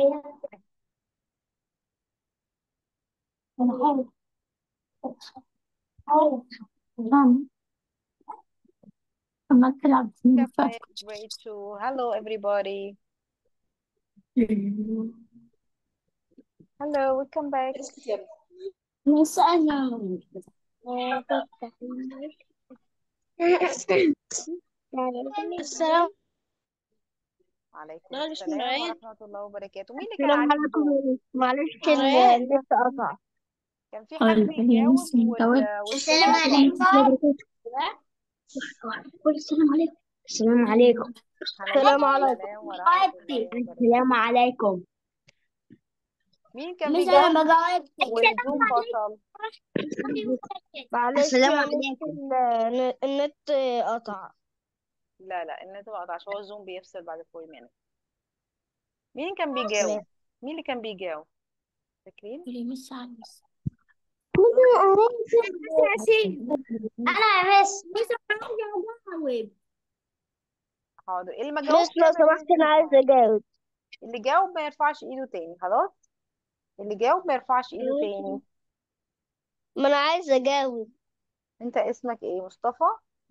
أنا حاول نعم أما تلعب Welcome back, grade two. Hello, everybody. Hello, welcome back. بس أنا السلام وعليكم السلام ورحمة الله وبركاته. مين اللي كان السلام؟ عليكم. معلش معايا. النت قطع. كان في حد بيجاوب وال... السلام والشاشة عليكم. السلام عليكم. السلام عليكم. السلام عليكم. السلام. السلام عليكم. مين كان بيجاوب؟ والزوم فصل؟ معلش السلام عليكم. النت قطع. لا لا النت ما قطعش هو الزوم بيفصل بعد 4 minutes. مين كان بيجاوب؟ مين اللي كان بيجاوب؟ فاكرين؟ مش عارف أنا بس مش عارف حاضر اللي ما جاوبش بس لو يعمل سمحت أنا hand. أجاوب اللي جاوب ما يرفعش إيده تاني خلاص؟ اللي جاوب ما يرفعش إيده تاني. ما أنا عايزة أجاوب أنت اسمك إيه مصطفى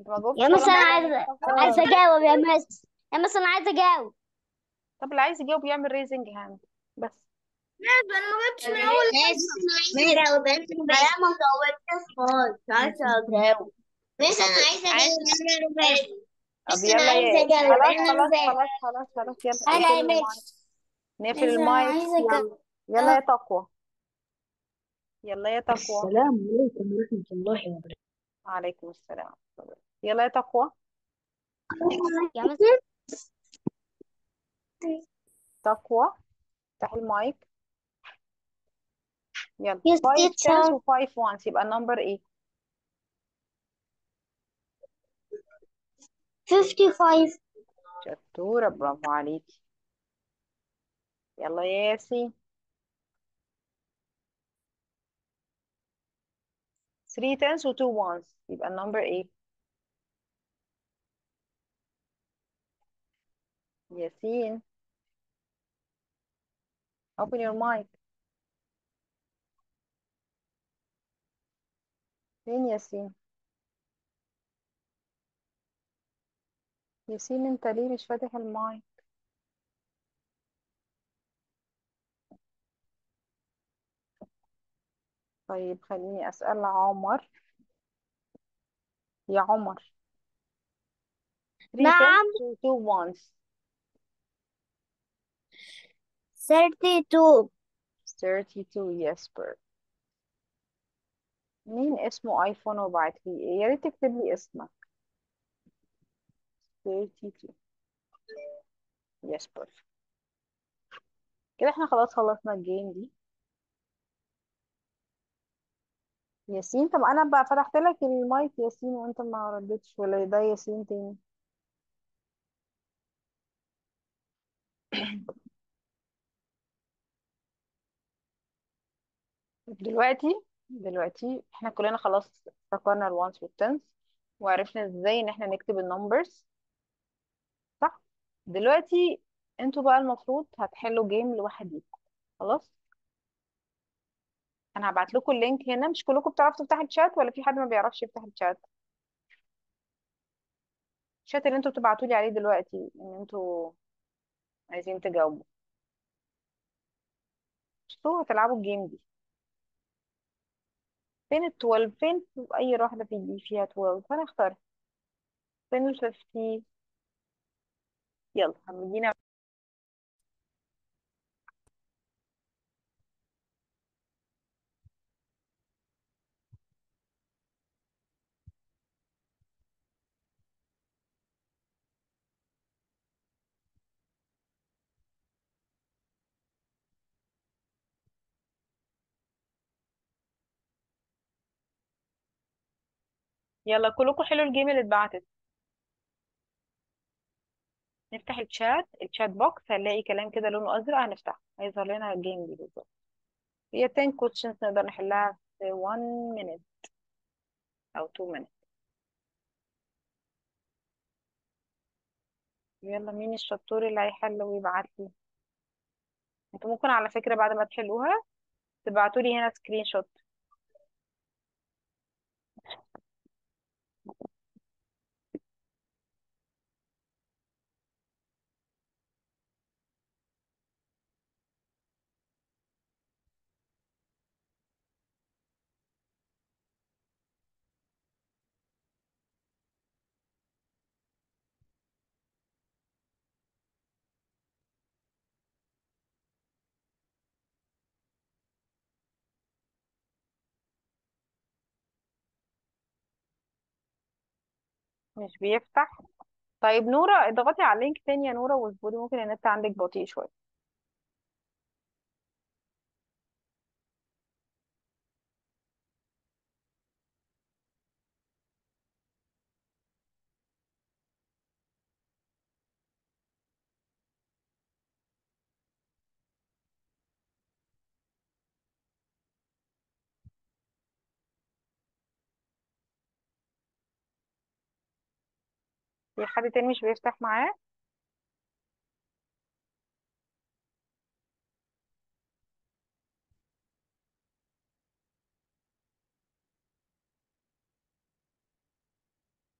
انت ما جاوبتش يا ولا أنا يا عايزه مصطفى عايزة أجاوب يا miss يا miss أنا عايزة أجاوب. طب اللي عايز يجاوب يعمل raising hand بس. أنا ما جبتش من أول ما جاوبتش بس ما جاوبتش. خالص. عايزة أجاوب. بس أنا عايزة أجاوب. طب يلا يا أجاوب. خلاص أنا خلاص خلاص خلاص خلاص يلا. أنا نقفل يا ال mic. miss نقفل المايك. أجاوب. يلا يا تقوى. يلا يا تقوى. السلام عليكم ورحمة الله وبركاته. وعليكم السلام. يلا يا تقوى. يا miss تقوى افتحي المايك يلا. Yes, 5 teacher. tens و 5 ones يبقى ال number إيه 55 شطورة برافو عليكي يلا يا ياسين 3 tens و 2 ones. يبقى النمبر إيه ياسين. Open your mic. فين ياسين؟ ياسين انت ليه مش فاتح المايك؟ طيب خليني أسأل عمر. يا عمر. 3 نعم. tens و 2 ones 32 32 yes per مين اسمه ايفون وبعت لي إيه يا ريت تكتب لي اسمك. 32 yes perfect كده إحنا خلاص خلصنا ال game دي. ياسين طب أنا بقى فتحت لك المايك ياسين وأنت ما ردتش ولا ده ياسين تاني؟ دلوقتي دلوقتي إحنا كلنا خلاص افتكرنا ال ones وال tens وعرفنا إزاي إن إحنا نكتب ال numbers صح؟ دلوقتي أنتوا بقى المفروض هتحلوا game لوحديكم. خلاص؟ أنا هبعت لكم ال link هنا. مش كلكم بتعرفوا تفتحوا الشات ولا في حد ما بيعرفش يفتح ال chat ال chat اللي أنتوا بتبعتوا لي عليه دلوقتي إن أنتوا عايزين تجاوبوا. شفتوا؟ هتلعبوا الجيم دي. فين ال 12 فين أي واحدة في دي فيها 12 فانا اختار فين ال 50 يلا هنجينا يلا كلكم حلوا ال game اللي اتبعتت. نفتح ال chat ال chat box هنلاقي كلام كده لونه أزرق هنفتحه. هيظهر لنا ال game دي بالظبط. هي 10 questions نقدر نحلها في 1 minute أو 2 minutes. يلا مين الشطور اللي هيحل ويبعت لي؟ أنتوا ممكن على فكرة بعد ما تحلوها تبعتولي هنا سكرين شوت مش بيفتح. طيب نورة اضغطي على اللينك تاني يا نورة واصبري ممكن النت عندك بطيء شوية. في حد تاني مش بيفتح معاه؟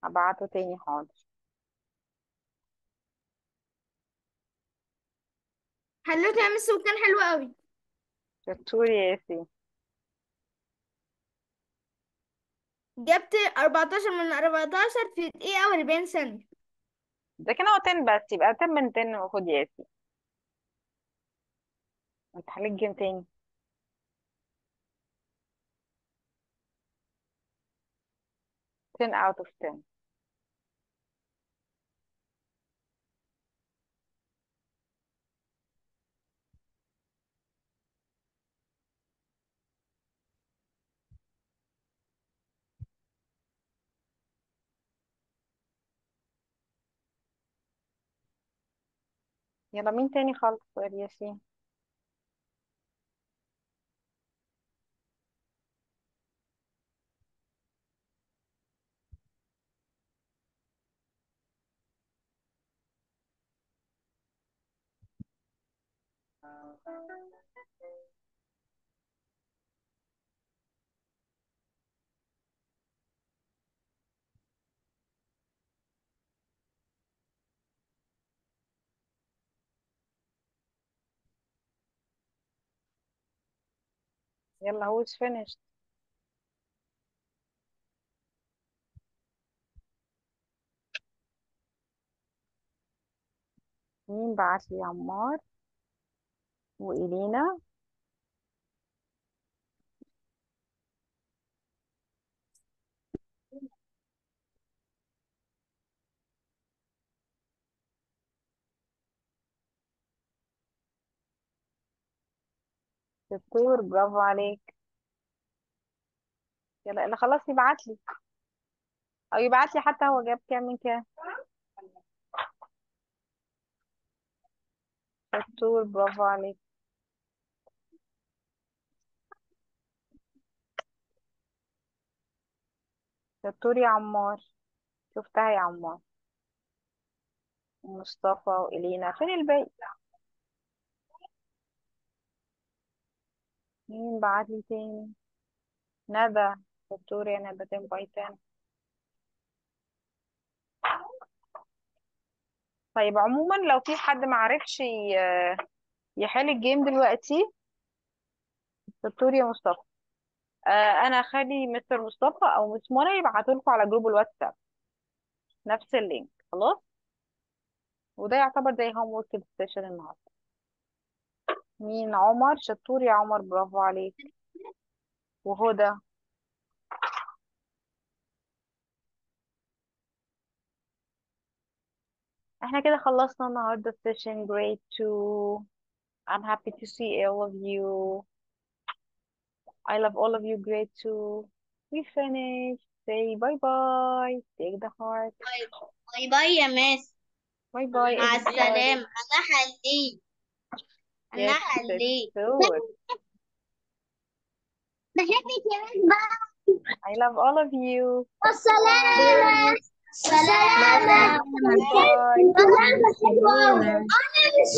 هبعته تاني حاضر. حلوت يا مس وكان حلو قوي شطور يا ياسين. جبت 14 من 14 في دقيقة و40 ثانية. ده كان هو 10 بس يبقى 10 من 10 وخد يا ياسين انت حليت جيم تاني. ten out of ten. يلا مين تاني خالص غير ياسين؟ يلا who is finished. مين بعت لي عمار وإلينا؟ دكتور برافو عليك. يلا اللي خلاص يبعت لي. أو يبعت لي حتى هو جاب كام من كام. دكتور برافو عليك. دكتور يا عمار. شفتها يا عمار. ومصطفى وإلينا. فين الباقي؟ مين بعت لي تاني؟ ندى. دكتور يا ندى تنباي تاني. طيب عموما لو في حد معرفش يحل ال game دلوقتي دكتور يا مصطفى. آه أنا هخلي Mr مصطفى أو Miss منى يبعتوا لكم على group الواتساب. نفس ال link. خلاص؟ وده يعتبر زي homework ال session النهارده. مين عمر شطور يا عمر برافو عليك وهدى إحنا كده خلصنا النهارده ال session grade 2 I'm happy to see all of you I love all of you grade 2 we finished say bye bye take the heart bye bye يا Miss bye bye مع everybody السلامة أنا حليت yes that's حليت good بحبك يا مس باي I love all of you والسلامة سلامة bye سلامة حلوة أوي أنا مش